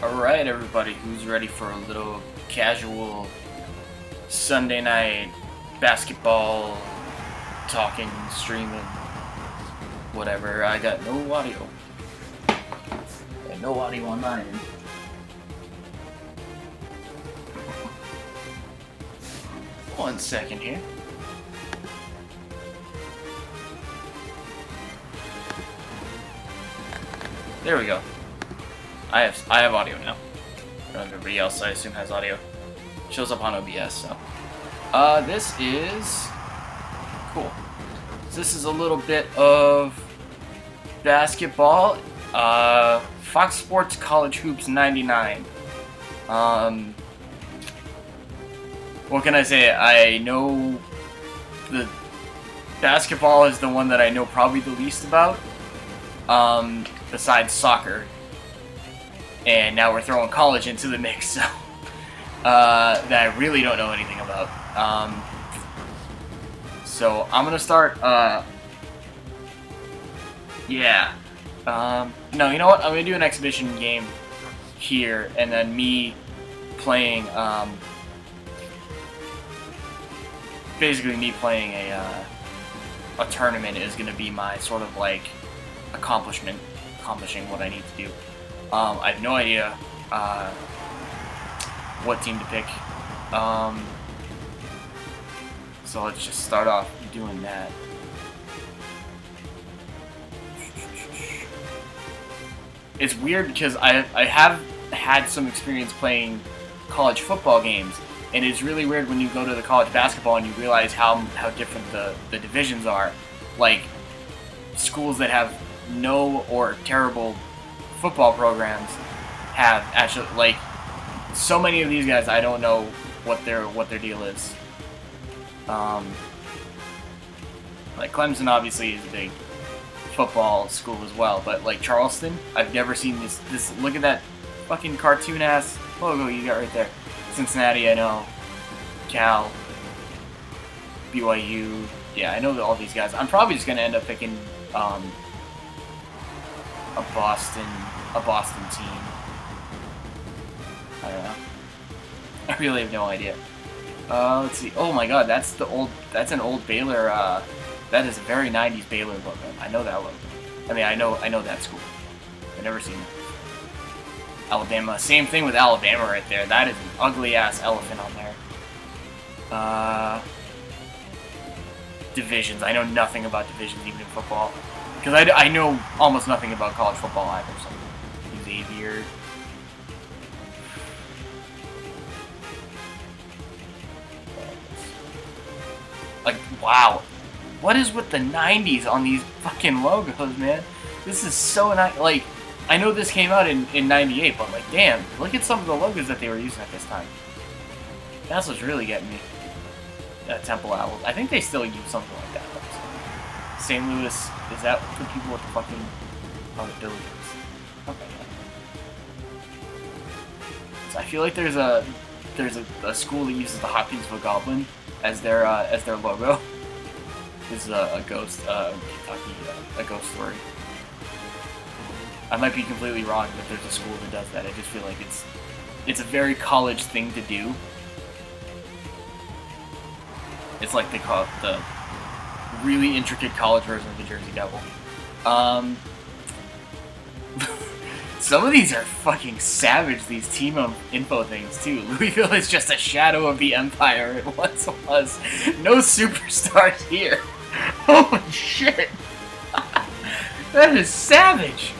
Alright, everybody, who's ready for a little casual Sunday night basketball talking, streaming, whatever? I got no audio. No audio on my. One second here. There we go. I have I have audio now. Everybody else, I assume, has audio. Shows up on OBS, so. Uh, this is cool. This is a little bit of basketball. Uh, Fox Sports College Hoops 99. Um, what can I say? I know the basketball is the one that I know probably the least about. Um, besides soccer. And now we're throwing college into the mix, so uh, that I really don't know anything about. Um, so I'm gonna start. Uh, yeah. Um, no, you know what? I'm gonna do an exhibition game here, and then me playing. Um, basically, me playing a uh, a tournament is gonna be my sort of like accomplishment, accomplishing what I need to do. Um, I have no idea uh, what team to pick. Um, so let's just start off doing that. It's weird because I, I have had some experience playing college football games, and it's really weird when you go to the college basketball and you realize how, how different the, the divisions are. Like, schools that have no or terrible football programs have actually like so many of these guys I don't know what their what their deal is. Um, like Clemson obviously is a big football school as well, but like Charleston, I've never seen this this look at that fucking cartoon ass logo you got right there. Cincinnati, I know. Cal, BYU, yeah, I know all these guys. I'm probably just gonna end up picking um, a Boston a Boston team. I don't know. I really have no idea. Uh, let's see. Oh my God, that's the old. That's an old Baylor. Uh, that is a very '90s Baylor logo. I know that logo. I mean, I know I know that school. I've never seen it. Alabama. Same thing with Alabama right there. That is an ugly ass elephant on there. Uh, divisions. I know nothing about divisions even in football. Because I, I know almost nothing about college football either. So. Xavier. Like, wow. What is with the 90s on these fucking logos, man? This is so nice. Like, I know this came out in, in 98, but like, damn, look at some of the logos that they were using at this time. That's what's really getting me. Uh, Temple Owls. I think they still use something like that. St. Louis, is that for people with the fucking... Oh, the Billikens. Okay. I feel like there's a there's a, a, school that uses the Hopkinsville Goblin as their uh, as their logo. This is a, a ghost uh, Kentucky uh, a ghost story. I might be completely wrong, but there's a school that does that. I just feel like it's it's a very college thing to do. It's like they call it the really intricate college version of the Jersey Devil. Um, some of these are fucking savage, these team info things, too. Louisville is just a shadow of the empire it once was. No superstars here. Holy shit. that is savage.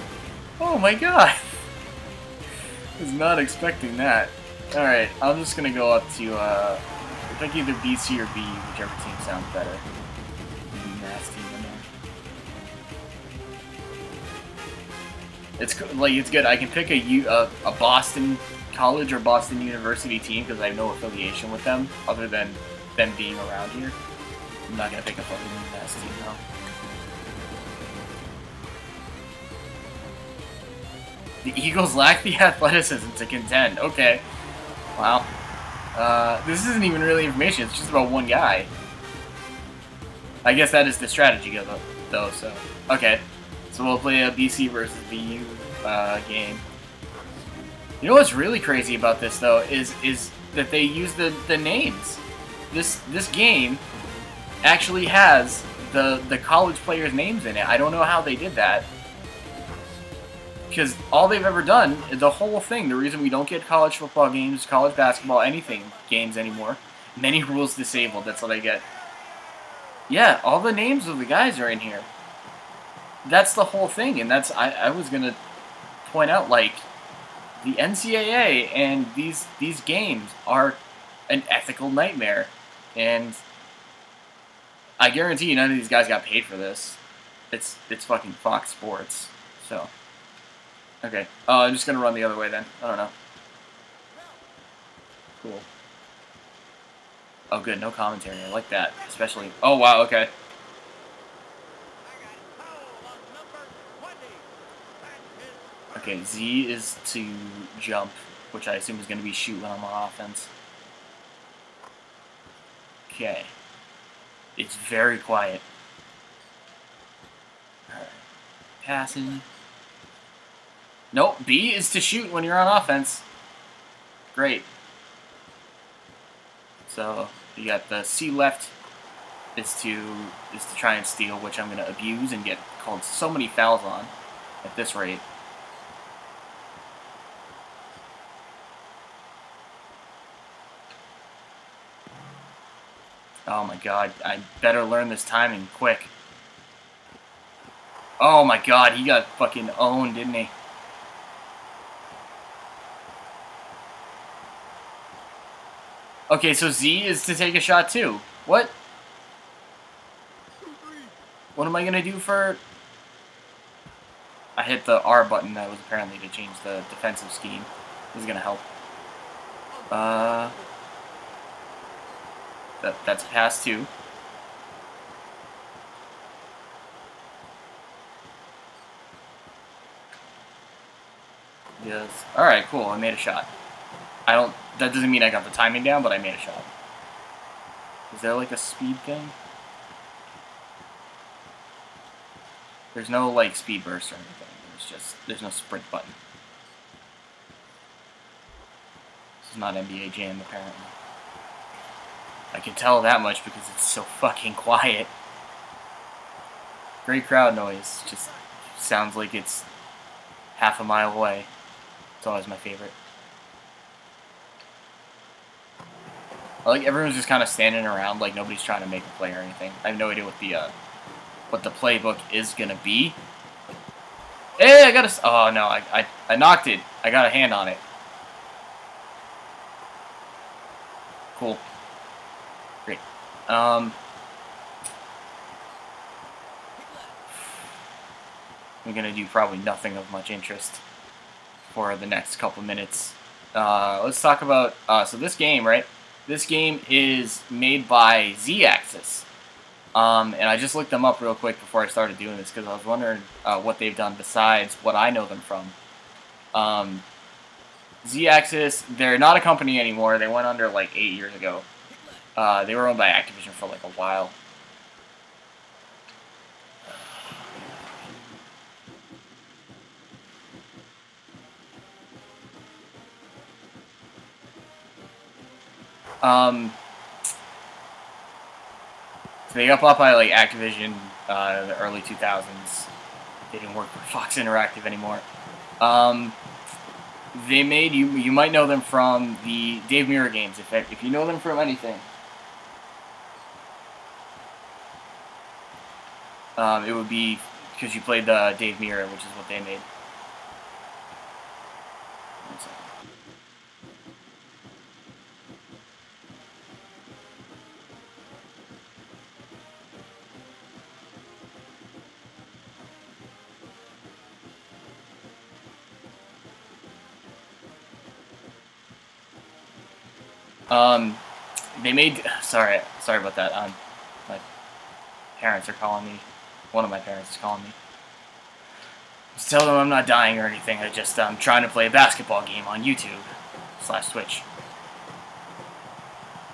Oh my god. I was not expecting that. Alright, I'm just gonna go up to, uh, I think either BC or B, whichever team sounds better. It's like it's good. I can pick a a, a Boston College or Boston University team because I have no affiliation with them other than them being around here. I'm not gonna pick a fucking UMass team though. The Eagles lack the athleticism to contend. Okay. Wow. Uh, this isn't even really information. It's just about one guy. I guess that is the strategy, though. So okay. So we'll play a BC versus BU uh, game. You know what's really crazy about this though is is that they use the the names. This this game actually has the the college players' names in it. I don't know how they did that. Because all they've ever done, is the whole thing, the reason we don't get college football games, college basketball, anything games anymore, many rules disabled, that's what I get. Yeah, all the names of the guys are in here. That's the whole thing, and that's, I, I was to point out, like, the NCAA and these these games are an ethical nightmare, and I guarantee you none of these guys got paid for this. It's it's fucking Fox Sports, so. Okay. Oh, I'm just gonna run the other way then. I don't know. Cool. Oh, good. No commentary. I like that. Especially... Oh, wow. Okay. Okay, Z is to jump, which I assume is going to be shoot when I'm on offense. Okay. It's very quiet. Alright. Passing. Nope, B is to shoot when you're on offense. Great. So, you got the C left is to is to try and steal, which I'm going to abuse and get called so many fouls on at this rate. Oh my god, I better learn this timing quick. Oh my god, he got fucking owned, didn't he? Okay, so Z is to take a shot too. What? What am I gonna do for... I hit the R button that was apparently to change the defensive scheme. This is gonna help. Uh... That, that's pass two. Yes. Alright, cool. I made a shot. I don't... That doesn't mean I got the timing down, but I made a shot. Is there like a speed thing? There's no like speed burst or anything. There's just... There's no sprint button. This is not NBA Jam, apparently. I can tell that much because it's so fucking quiet. Great crowd noise. Just sounds like it's half a mile away. It's always my favorite. I like everyone's just kind of standing around like nobody's trying to make a play or anything. I have no idea what the uh, what the playbook is gonna be. Hey, I got a. Oh no, I, I I knocked it. I got a hand on it. Cool. Um. I'm gonna do probably nothing of much interest for the next couple minutes. Uh, let's talk about. Uh, so this game, right? This game is made by Z-Axis. Um, and I just looked them up real quick before I started doing this because I was wondering uh, what they've done besides what I know them from. Um, Z-Axis, they're not a company anymore. They went under like eight years ago. Uh, they were owned by Activision for like a while. Um, so they got bought by like Activision uh, in the early 2000s. They didn't work for Fox Interactive anymore. Um, they made you. You might know them from the Dave Mirra games. If if you know them from anything, um, it would be because you played the Dave Mirra, which is what they made. Um, they made. Sorry, sorry about that. Um, my parents are calling me. One of my parents is calling me. Just tell them I'm not dying or anything. I just I'm um, trying to play a basketball game on YouTube slash Twitch.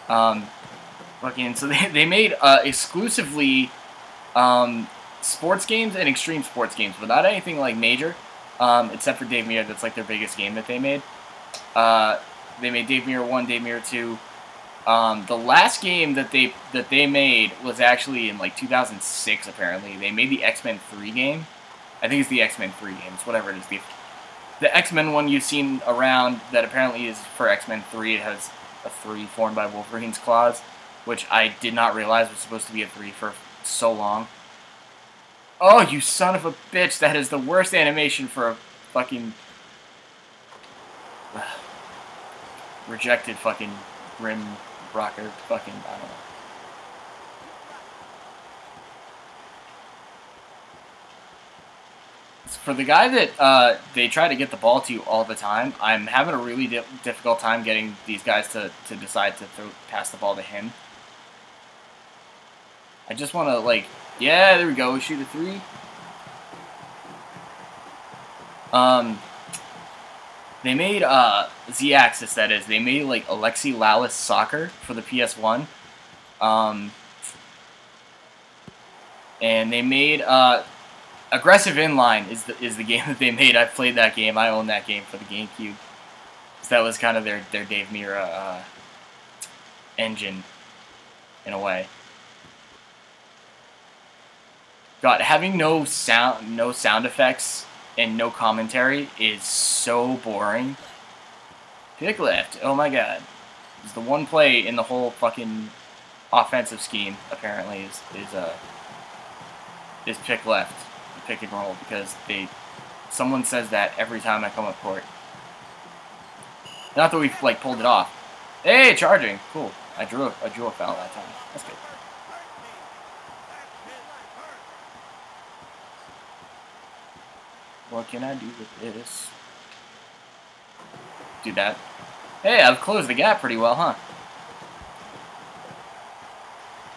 Um, fucking. So they they made uh, exclusively um sports games and extreme sports games, but not anything like major. Um, except for Dave Mirra, that's like their biggest game that they made. Uh, they made Dave Mirra one, Dave Mirra two. Um, the last game that they that they made was actually in like 2006. Apparently, they made the X Men three game. I think it's the X Men three game. It's whatever it is. The the X Men one you've seen around that apparently is for X Men three. It has a three formed by Wolverine's claws, which I did not realize was supposed to be a three for so long. Oh, you son of a bitch! That is the worst animation for a fucking rejected fucking Grim Rocker fucking I don't know. For the guy that uh, they try to get the ball to all the time, I'm having a really di difficult time getting these guys to, to decide to throw, pass the ball to him. I just want to, like, yeah, there we go, shoot a three. Um, they made uh, Z-Axis, that is. They made like Alexi Lalas Soccer for the PS1. Um, and they made uh, Aggressive Inline is the is the game that they made. I played that game. I own that game for the GameCube. So that was kind of their their Dave Mirra uh, engine, in a way. God, having no sound no sound effects and no commentary is so boring. Pick left. Oh my god. It's the one play in the whole fucking offensive scheme, apparently, is, is, uh, is pick left, pick and roll, because they, someone says that every time I come up court. Not that we've, like, pulled it off. Hey, charging! Cool. I drew a, I drew a foul that time. That's good. What can I do with this? Do that. Hey, I've closed the gap pretty well, huh?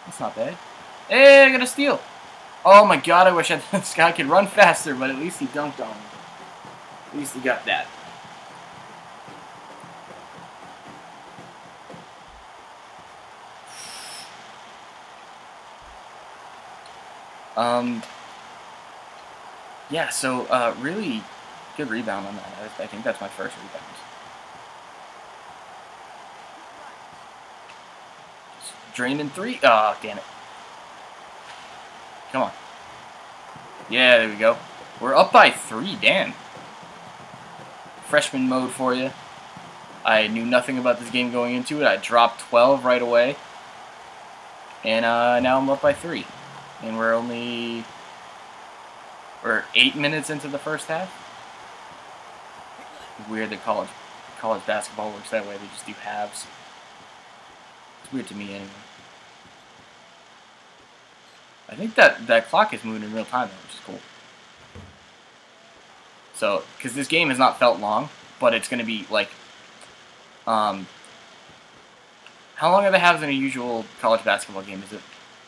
That's not bad. Hey, I got a steal. Oh my god, I wish I, this guy could run faster, but at least he dunked on me. At least he got that. Um, yeah, so uh, really good rebound on that. I, I think that's my first rebound. Draining three. Oh, damn it. Come on. Yeah, there we go. We're up by three, damn. Freshman mode for you. I knew nothing about this game going into it. I dropped 12 right away. And uh, now I'm up by three. And we're only or eight minutes into the first half. Weird that college college basketball works that way. They just do halves. It's weird to me anyway. I think that that clock is moving in real time, which is cool. So, because this game has not felt long, but it's going to be like, um, how long are the halves in a usual college basketball game? Is it?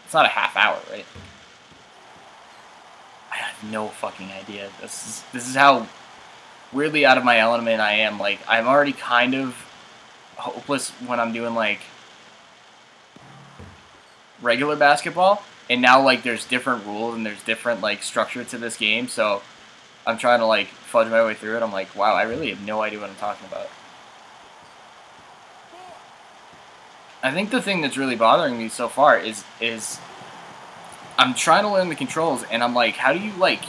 It's not a half hour, right? No fucking idea. This is this is how weirdly out of my element I am. Like I'm already kind of hopeless when I'm doing like regular basketball, and now like there's different rules and there's different like structure to this game. So I'm trying to like fudge my way through it. I'm like, wow, I really have no idea what I'm talking about. I think the thing that's really bothering me so far is is I'm trying to learn the controls, and I'm like, how do you like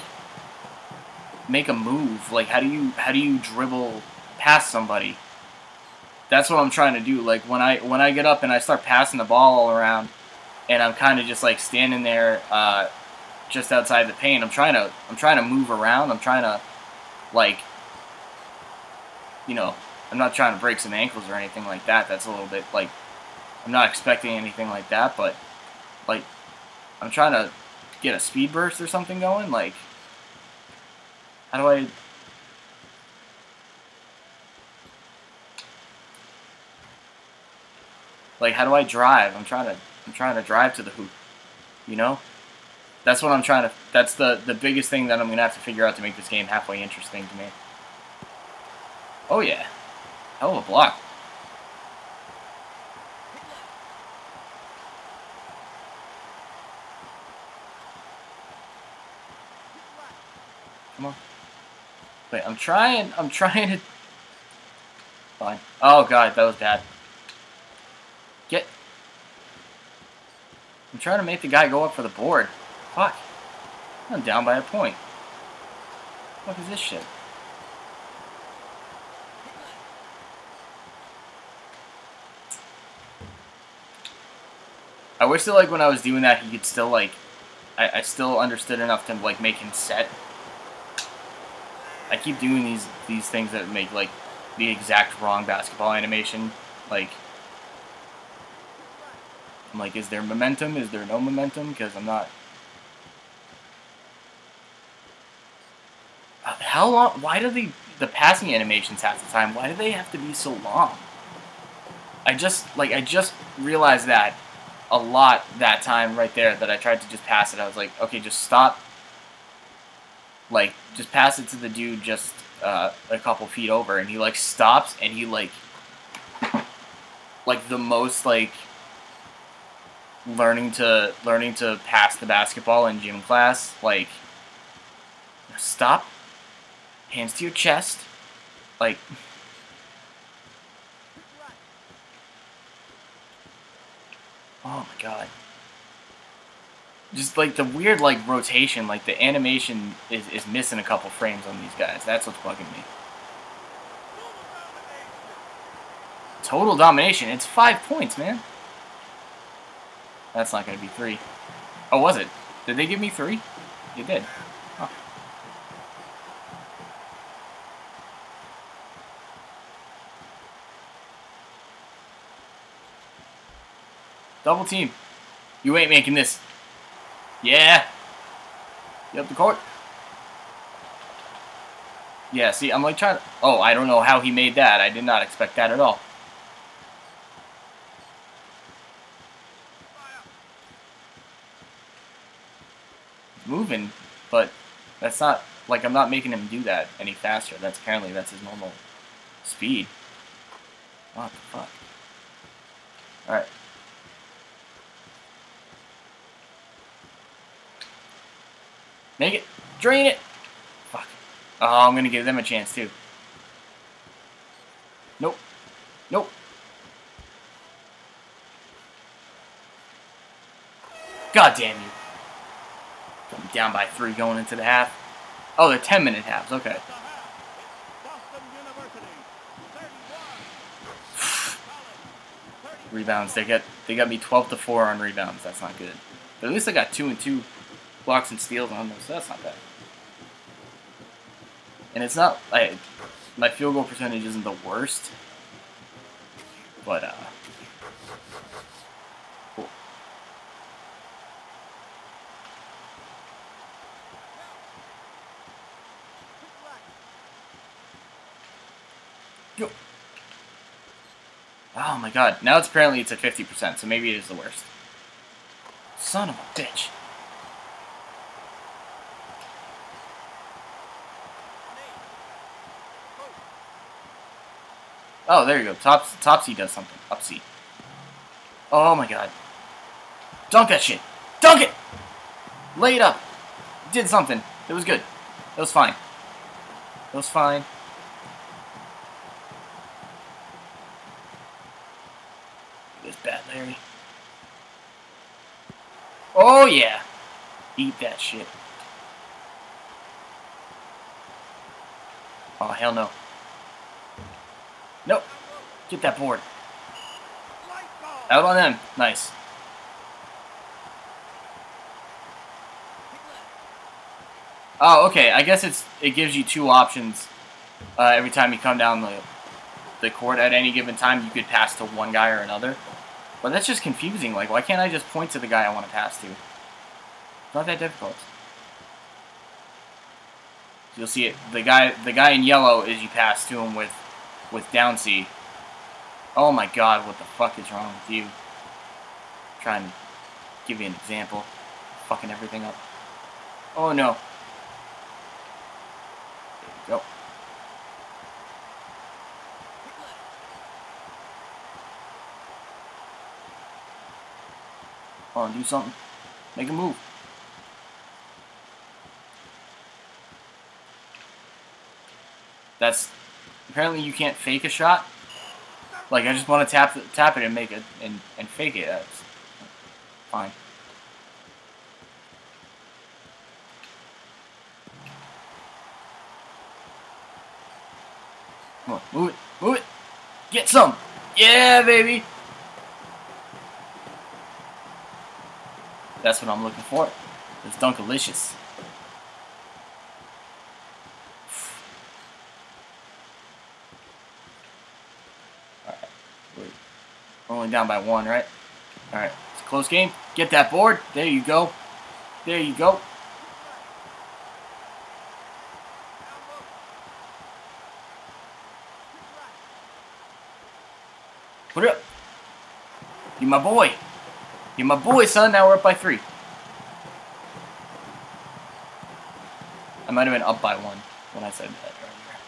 make a move? Like, how do you how do you dribble past somebody? That's what I'm trying to do. Like when I when I get up and I start passing the ball all around, and I'm kind of just like standing there, uh, just outside the paint. I'm trying to I'm trying to move around. I'm trying to like, you know, I'm not trying to break some ankles or anything like that. That's a little bit like I'm not expecting anything like that, but like I'm trying to get a speed burst or something going. Like, how do I... Like, how do I drive? I'm trying to, I'm trying to drive to the hoop. You know? That's what I'm trying to, that's the, the biggest thing that I'm going to have to figure out to make this game halfway interesting to me. Oh yeah. Hell of a block. Come on. Wait, I'm trying, I'm trying to... Fine. Oh god, that was bad. Get. I'm trying to make the guy go up for the board. Fuck. I'm down by a point. What is this shit? I wish that like when I was doing that he could still like I, I still understood enough to like make him set. I keep doing these these things that make like the exact wrong basketball animation. Like I'm like, is there momentum? Is there no momentum? Because I'm not uh, How long why do the the passing animations half the time, why do they have to be so long? I just like I just realized that a lot that time right there that I tried to just pass it. I was like, okay, just stop. Like, just pass it to the dude just uh, a couple feet over, and he like stops, and he like, like the most like learning to learning to pass the basketball in gym class. Like, stop, hands to your chest, like. Oh my god. Just like the weird like rotation, like the animation is, is missing a couple frames on these guys. That's what's bugging me. Total domination. It's five points, man. That's not going to be three. Oh, was it? Did they give me three? You did. Huh. Double team. You ain't making this. Yeah. Get up the court. Yeah, see, I'm like trying to... Oh, I don't know how he made that. I did not expect that at all. Moving, but that's not... Like, I'm not making him do that any faster. That's apparently, that's his normal speed. What the fuck? Alright. Make it. Drain it. Fuck. Oh, I'm going to give them a chance, too. Nope. Nope. God damn you. I'm down by three going into the half. Oh, they're 10 minute halves. Okay. rebounds. They get they got me 12 to 4 on rebounds. That's not good. But at least I got 2 and 2 blocks and steals on them, so that's not bad. And it's not, like, my field goal percentage isn't the worst, but, uh. Oh my god, now it's apparently it's at 50%, so maybe it is the worst. Son of a bitch. Oh, there you go. Tops, Topsy does something. Upsy. Oh my god. Dunk that shit. Dunk it! Lay it up. Did something. It was good. It was fine. It was fine. This bad, Larry. Oh yeah. Eat that shit. Oh hell no. Nope. Get that board. Out on them. Nice. Oh, okay. I guess it's it gives you two options uh, every time you come down the the court at any given time. You could pass to one guy or another, but that's just confusing. Like, why can't I just point to the guy I want to pass to? It's not that difficult. You'll see it. The guy the guy in yellow is you pass to him with with down C. Oh my god, what the fuck is wrong with you? trying to give you an example. Fucking everything up. Oh no. There you go. Come on, do something. Make a move. That's Apparently you can't fake a shot. Like I just want to tap tap it and make it and, and fake it. That's fine. Come on, move it, move it. Get some. Yeah, baby. That's what I'm looking for. It's Dunkalicious. Only down by one, right? Alright. It's a close game. Get that board. There you go. There you go. Put it up. You my boy. You my boy, son. Now we're up by three. I might have been up by one when I said that earlier.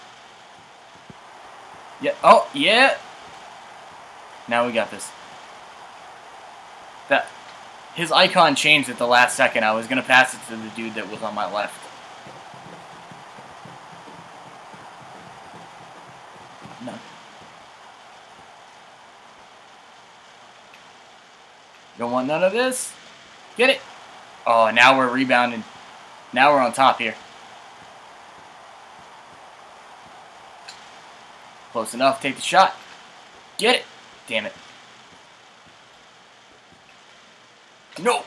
Yeah. Oh, yeah. Now we got this. That his icon changed at the last second. I was gonna pass it to the dude that was on my left. No. Don't want none of this. Get it. Oh, now we're rebounding. Now we're on top here. Close enough. Take the shot. Get it. Damn it. No.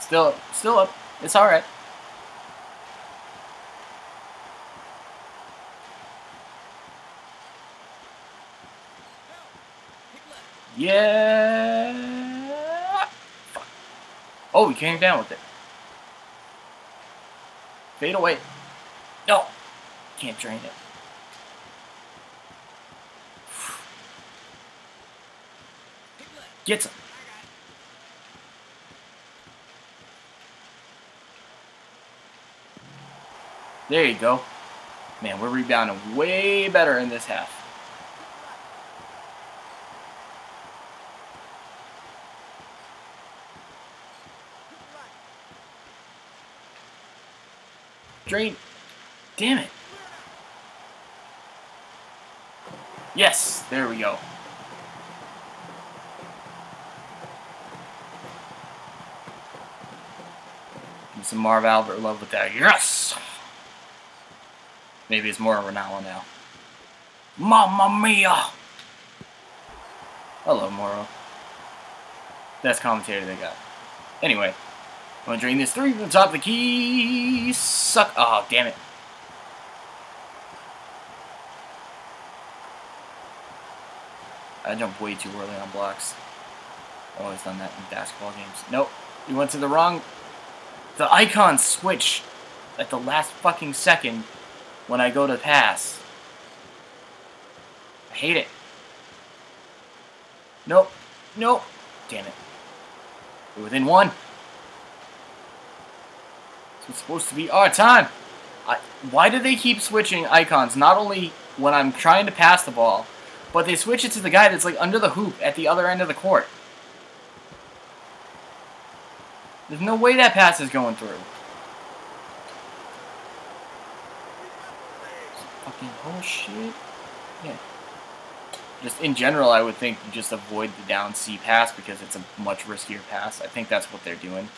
Still, up. still up. It's all right. Yeah. Oh, he came down with it. Fade away. No. Can't drain it. Gets him. There you go. Man, we're rebounding way better in this half. Drain. Damn it. Yes, there we go. Some Marv Albert love with that. Yes! Maybe it's more Ronaldo now. Mamma mia! Hello, Moro. Best commentator they got. Anyway, I'm gonna drain this three from the top of the key. Suck. Oh, damn it. I jumped way too early on blocks. Always done that in basketball games. Nope. You went to the wrong... The icons switch at the last fucking second when I go to pass. I hate it. Nope. Nope. Damn it. We're within one. It's supposed to be our time. I, why do they keep switching icons? Not only when I'm trying to pass the ball, but they switch it to the guy that's like under the hoop at the other end of the court. There's no way that pass is going through. Fucking bullshit. Yeah. Just in general, I would think just avoid the down C pass because it's a much riskier pass. I think that's what they're doing.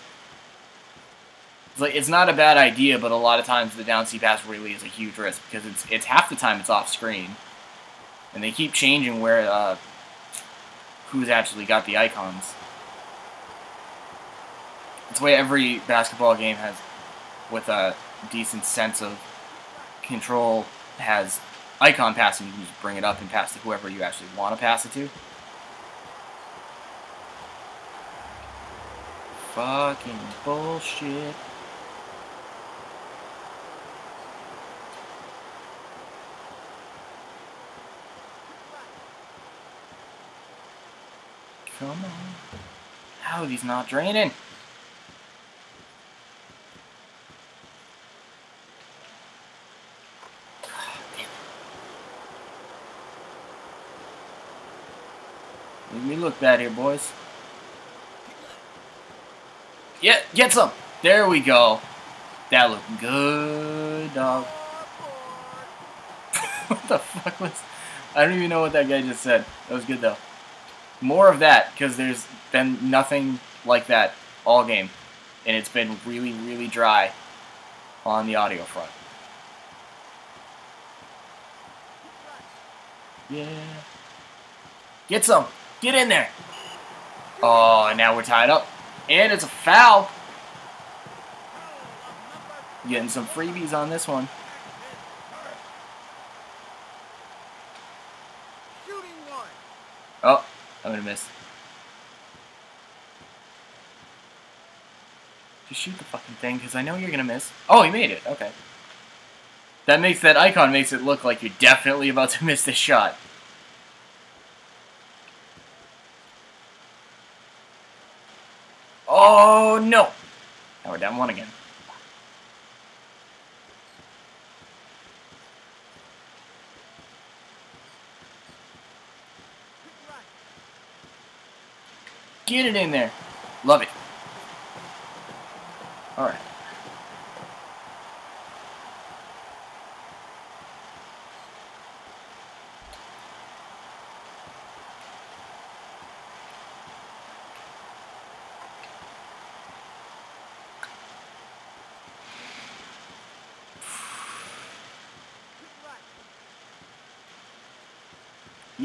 It's like it's not a bad idea, but a lot of times the down C pass really is a huge risk because it's it's half the time it's off screen, and they keep changing where uh, who's actually got the icons. It's the way every basketball game has, with a decent sense of control, has icon passing. You can just bring it up and pass to whoever you actually want to pass it to. Fucking bullshit. Come on. How are these not draining? Let me look bad here, boys. Yeah, get some. There we go. That looked good, dog. what the fuck was... I don't even know what that guy just said. That was good though. More of that, because there's been nothing like that all game. And it's been really, really dry on the audio front. Yeah. Get some. Get in there. Oh, now we're tied up. And it's a foul. Getting some freebies on this one. Oh, I'm going to miss. Just shoot the fucking thing, because I know you're going to miss. Oh, he made it. Okay. That makes that icon makes it look like you're definitely about to miss this shot. Oh, no. Now we're down one again. Get it in there. Love it. All right.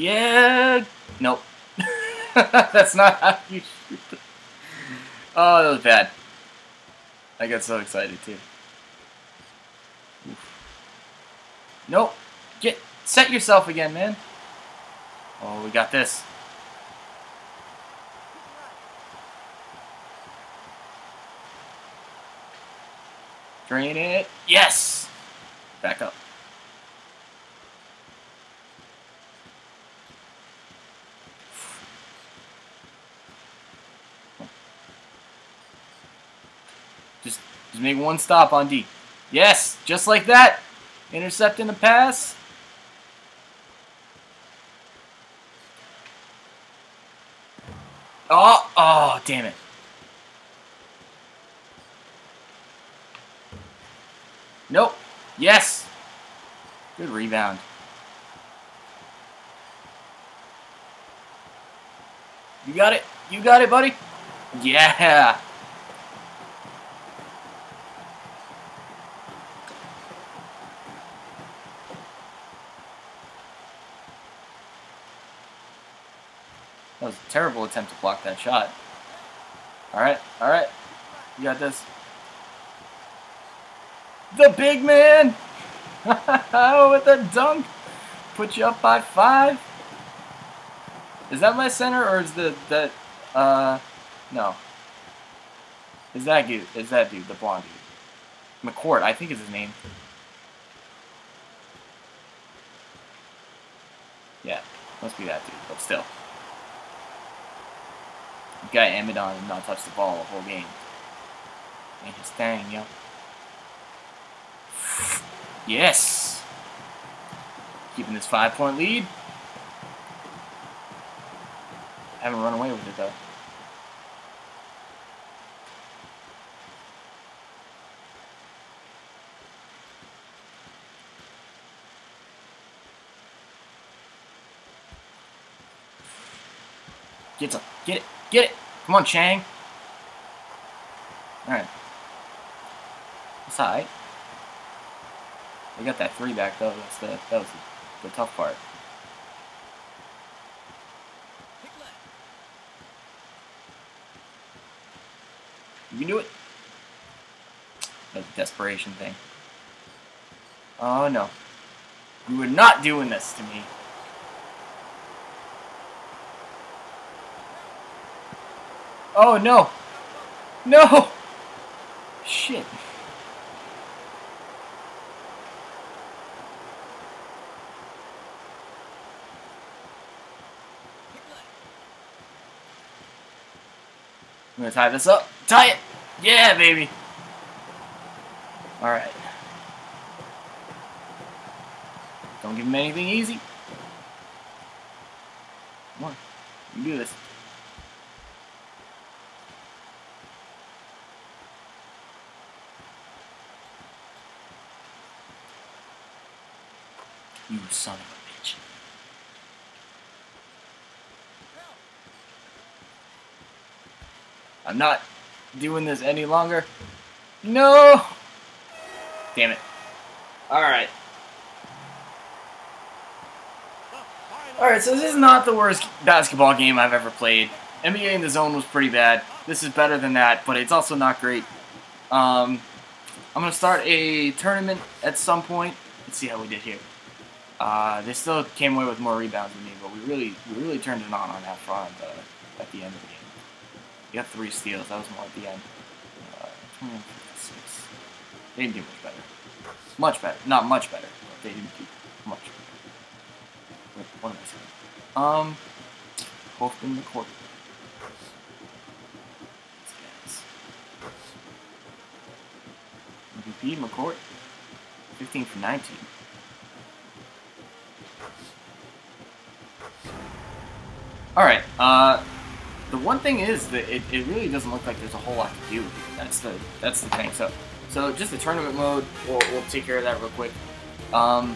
Yeah. Nope. That's not how you shoot. Oh, that was bad. I got so excited too. Oof. Nope. Get set yourself again, man. Oh, we got this. Drain it. Yes. Back up. Make one stop on D. Yes, just like that. Intercepting the pass. Oh, oh, damn it. Nope. Yes. Good rebound. You got it. You got it, buddy. Yeah. That was a terrible attempt to block that shot. Alright, alright. You got this. The big man! With the dunk! Put you up by five. Is that my center or is the that uh no. Is that dude is that dude, the blonde dude. McCourt, I think is his name. Yeah, must be that dude, but still. Guy Amidon did not touch the ball the whole game. And his thing, yo. Yes! Keeping this five point lead. I Haven't run away with it though. Get it, get it, get it! Come on, Chang. Alright. That's alright. We got that three back though. That's the that was the, the tough part. You can do it. That's desperation thing. Oh no. You were not doing this to me. Oh no! No! Shit. I'm gonna tie this up. Tie it! Yeah, baby! Alright. Don't give him anything easy. Come on. You do this. son of a bitch. I'm not doing this any longer. No! Damn it. Alright. Alright, so this is not the worst basketball game I've ever played. NBA in the Zone was pretty bad. This is better than that, but it's also not great. Um, I'm going to start a tournament at some point. Let's see how we did here. Uh, they still came away with more rebounds than me, but we really we really turned it on on that front uh, at the end of the game. We got three steals. That was more at the end. Uh, 56. They didn't do much better. Much better. Not much better. But they didn't do much. Wait, what am I saying? Um, in the. MVP McCourt, 15 for 19. Alright, uh, the one thing is that it, it really doesn't look like there's a whole lot to do. That's the that's the thing. So so just the tournament mode, we'll, we'll take care of that real quick. Um,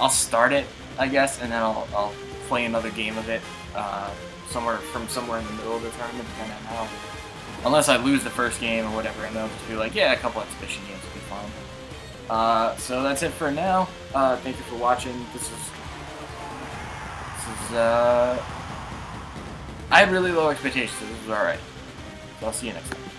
I'll start it, I guess, and then I'll, I'll play another game of it uh, somewhere from somewhere in the middle of the tournament, depending on how. Unless I lose the first game or whatever, and they'll just be like, yeah, a couple exhibition games will be fine. Uh, so that's it for now. Uh, thank you for watching. This is is uh, I have really low expectations, so this is alright. So I'll see you next time.